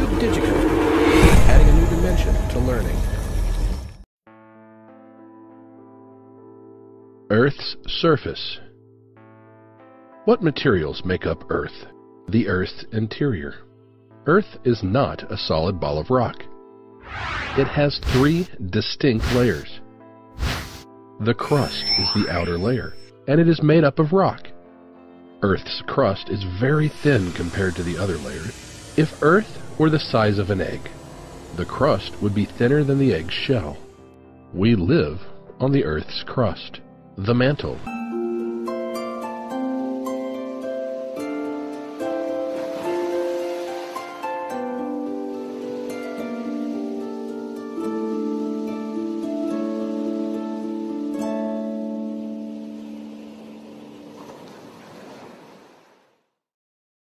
Digicode, adding a new dimension to learning. Earth's surface. What materials make up Earth? The Earth's interior. Earth is not a solid ball of rock. It has three distinct layers. The crust is the outer layer, and it is made up of rock. Earth's crust is very thin compared to the other layer. If Earth were the size of an egg, the crust would be thinner than the egg's shell. We live on the Earth's crust, the mantle.